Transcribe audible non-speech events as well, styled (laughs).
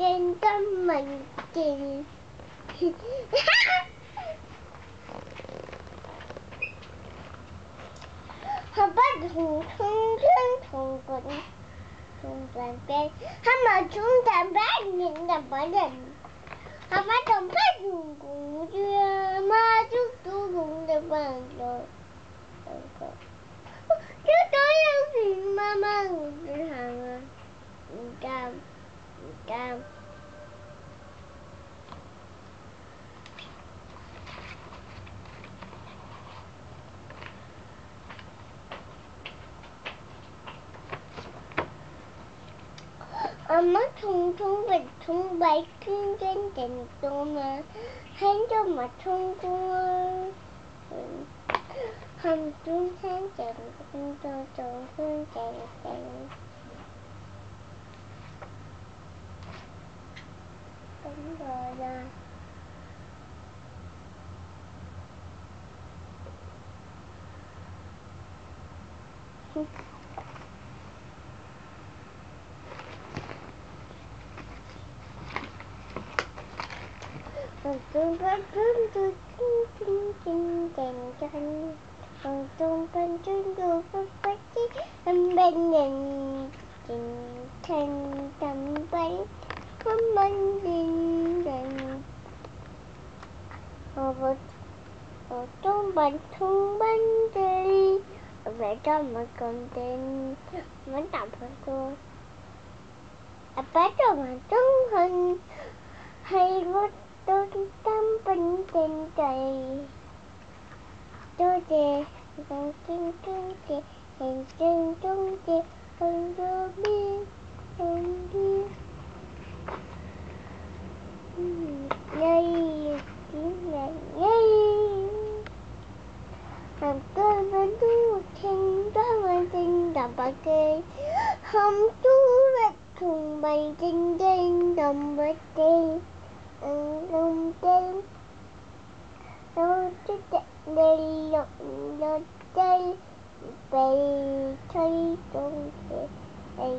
trên tâm mình chị (laughs) Họ bắt thùng thùng thùng thùng quần thùng toàn bên Họ mà chúng ta bắt nhìn là bởi đình Họ bắt thùng bắt thùng cùng chưa? Mà chút tu cùng được bằng rồi. Chứ tôi đâu thì mà mà ngủ hàng à? Cam. Cam Ama thùng tung và tung bay kinh trên trên tô mà Hãy cho mà thùng tung ờ, Hầm tung sáng chẳng tung tô tô tung chẳng Đúng rồi ra Hồng tung ban tung tung tung tung tung tung tung Hồng tung ban tung tung Ờ, Hồ vật Hồ tung ban tung bánh đi Về cho một con tên. Vẫn tạm hơn cô À bé cho mà trung hình. Hay mất tôi tâm bình tình trời. Tôi về còn chân chân chị hình chân trung chị hình vô biết hơn biết đây chính là đây làm tôi vẫn tu trên đó mà trên đầm bà kê. Hôm tu vật thùng bày trên trên đầm bà kê. Lông tên lông chút đây lộn lộn đây bày chơi trong đây